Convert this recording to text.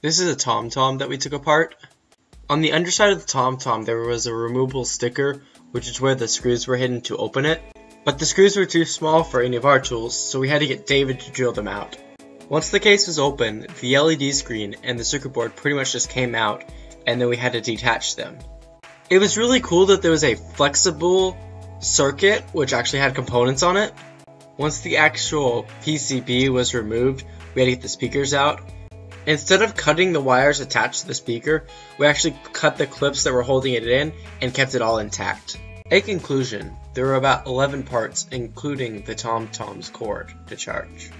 This is a TomTom that we took apart. On the underside of the TomTom there was a removable sticker which is where the screws were hidden to open it. But the screws were too small for any of our tools so we had to get David to drill them out. Once the case was open, the LED screen and the circuit board pretty much just came out and then we had to detach them. It was really cool that there was a flexible circuit which actually had components on it. Once the actual PCB was removed, we had to get the speakers out. Instead of cutting the wires attached to the speaker, we actually cut the clips that were holding it in and kept it all intact. In conclusion, there were about 11 parts including the TomTom's cord to charge.